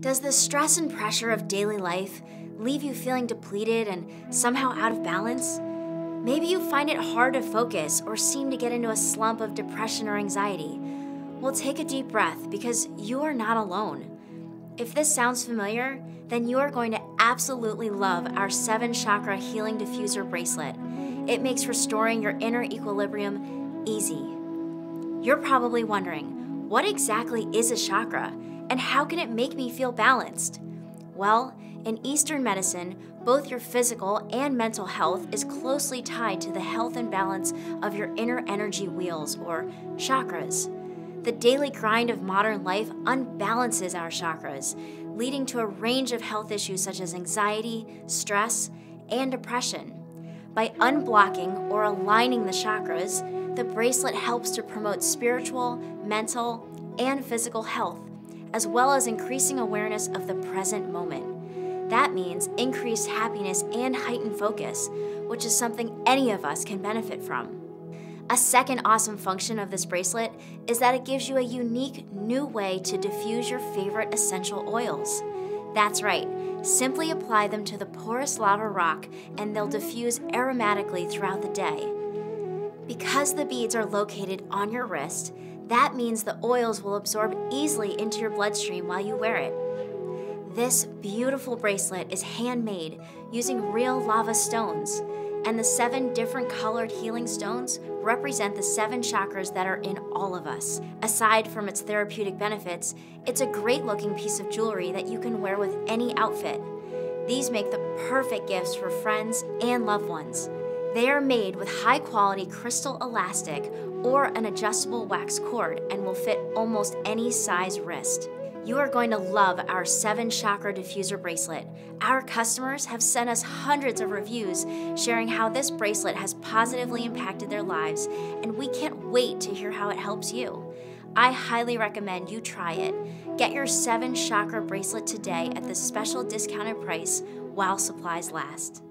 Does the stress and pressure of daily life leave you feeling depleted and somehow out of balance? Maybe you find it hard to focus or seem to get into a slump of depression or anxiety. Well, take a deep breath because you are not alone. If this sounds familiar, then you are going to absolutely love our 7 chakra healing diffuser bracelet. It makes restoring your inner equilibrium easy. You're probably wondering, what exactly is a chakra and how can it make me feel balanced? Well, in Eastern medicine, both your physical and mental health is closely tied to the health and balance of your inner energy wheels, or chakras. The daily grind of modern life unbalances our chakras, leading to a range of health issues such as anxiety, stress, and depression. By unblocking or aligning the chakras, the bracelet helps to promote spiritual, mental, and physical health, as well as increasing awareness of the present moment. That means increased happiness and heightened focus, which is something any of us can benefit from. A second awesome function of this bracelet is that it gives you a unique new way to diffuse your favorite essential oils. That's right, simply apply them to the porous lava rock and they'll diffuse aromatically throughout the day. Because the beads are located on your wrist, that means the oils will absorb easily into your bloodstream while you wear it. This beautiful bracelet is handmade using real lava stones, and the seven different colored healing stones represent the seven chakras that are in all of us. Aside from its therapeutic benefits, it's a great looking piece of jewelry that you can wear with any outfit. These make the perfect gifts for friends and loved ones. They are made with high quality crystal elastic or an adjustable wax cord and will fit almost any size wrist. You are going to love our 7 Chakra Diffuser bracelet. Our customers have sent us hundreds of reviews sharing how this bracelet has positively impacted their lives, and we can't wait to hear how it helps you. I highly recommend you try it. Get your 7 Chakra bracelet today at the special discounted price while supplies last.